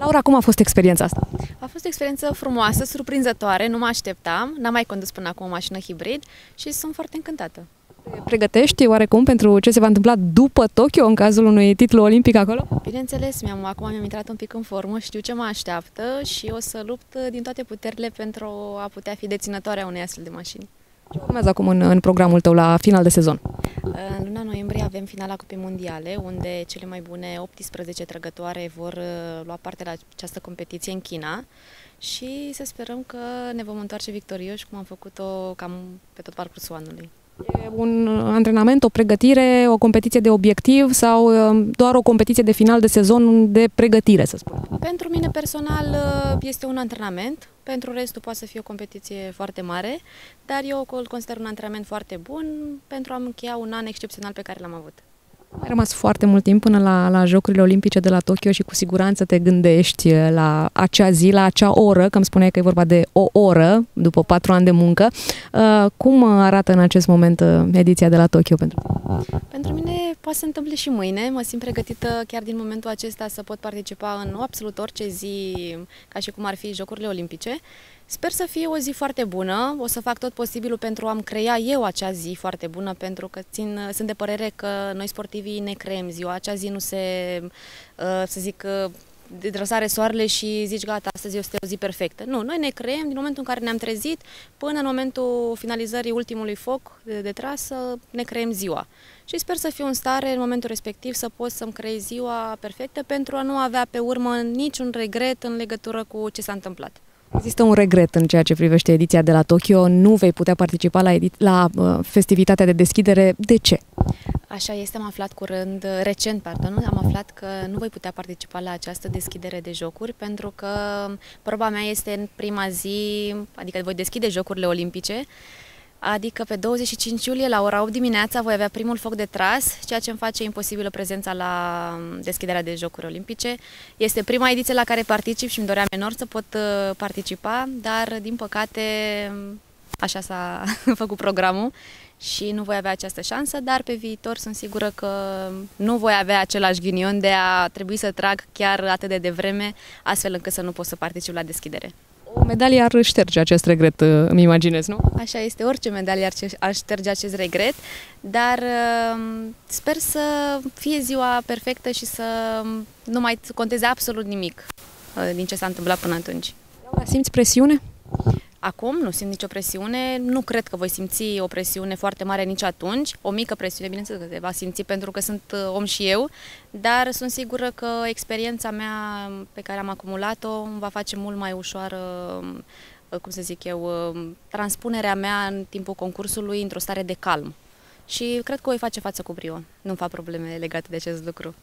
Laura, cum a fost experiența asta? A fost o experiență frumoasă, surprinzătoare, nu mă așteptam, n-am mai condus până acum o mașină hibrid și sunt foarte încântată. Te pregătești oarecum pentru ce se va întâmpla după Tokyo în cazul unui titlu olimpic acolo? Bineînțeles, mi-am, acum mi-am intrat un pic în formă, știu ce mă așteaptă și o să lupt din toate puterile pentru a putea fi deținătoarea unei astfel de mașini. Ce urmează acum în, în programul tău la final de sezon? În luna noiembrie avem finala Cupei Mondiale, unde cele mai bune 18 trăgătoare vor uh, lua parte la această competiție în China și să sperăm că ne vom întoarce victorioși, cum am făcut-o cam pe tot parcursul anului. E un antrenament, o pregătire, o competiție de obiectiv sau uh, doar o competiție de final de sezon de pregătire, să spun? Pentru mine personal uh, este un antrenament, pentru restul poate să fie o competiție foarte mare, dar eu îl consider un antrenament foarte bun pentru a încheia un an excepțional pe care l-am avut. Ai rămas foarte mult timp până la, la Jocurile Olimpice de la Tokyo și cu siguranță te gândești la acea zi, la acea oră, că îmi spuneai că e vorba de o oră după patru ani de muncă. Uh, cum arată în acest moment uh, ediția de la Tokyo pentru tine? Pentru mine poate să întâmple și mâine. Mă simt pregătită chiar din momentul acesta să pot participa în absolut orice zi, ca și cum ar fi Jocurile Olimpice. Sper să fie o zi foarte bună, o să fac tot posibilul pentru a-mi crea eu acea zi foarte bună, pentru că țin, sunt de părere că noi sportivii ne creăm ziua, acea zi nu se, uh, să zic, uh, de răsare soarele și zici gata, astăzi este o zi perfectă. Nu, noi ne creăm din momentul în care ne-am trezit până în momentul finalizării ultimului foc de, de trasă, ne creăm ziua. Și sper să fiu în stare în momentul respectiv să pot să-mi creez ziua perfectă pentru a nu avea pe urmă niciun regret în legătură cu ce s-a întâmplat. Există un regret în ceea ce privește ediția de la Tokyo. Nu vei putea participa la, edi- la uh, festivitatea de deschidere. De ce? Așa este, am aflat curând, recent, pardon, am aflat că nu voi putea participa la această deschidere de jocuri pentru că proba mea este în prima zi, adică voi deschide jocurile olimpice Adică pe 25 iulie la ora 8 dimineața voi avea primul foc de tras, ceea ce îmi face imposibilă prezența la um, deschiderea de Jocuri Olimpice. Este prima ediție la care particip și îmi doream enorm să pot uh, participa, dar din păcate așa s-a făcut programul și nu voi avea această șansă, dar pe viitor sunt sigură că nu voi avea același ghinion de a trebui să trag chiar atât de devreme, astfel încât să nu pot să particip la deschidere. O medalie ar șterge acest regret, uh, îmi imaginez, nu? Așa este, orice medalie ar șterge acest regret, dar um, sper să fie ziua perfectă și să nu mai conteze absolut nimic uh, din ce s-a întâmplat până atunci. Simți presiune? Acum nu simt nicio presiune, nu cred că voi simți o presiune foarte mare nici atunci, o mică presiune, bineînțeles că se va simți pentru că sunt uh, om și eu, dar sunt sigură că experiența mea pe care am acumulat-o îmi va face mult mai ușoară, uh, cum să zic eu, uh, transpunerea mea în timpul concursului într-o stare de calm. Și cred că o voi face față cu brio. Nu-mi fac probleme legate de acest lucru.